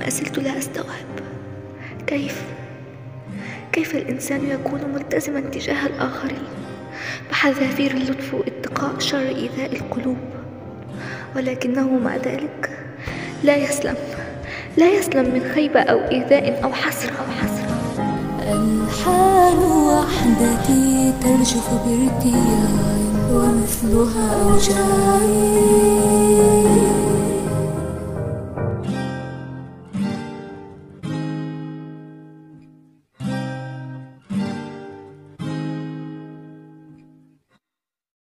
ما زلت لا أستوعب. كيف؟ كيف الإنسان يكون ملتزما تجاه الآخرين؟ بحذافير اللطف واتقاء شر إيذاء القلوب. ولكنه مع ذلك لا يسلم. لا يسلم من خيبة أو إيذاء أو حسرة أو حسرة. الحال وحدتي ترجف بارتياح ومثلها أوجاعي.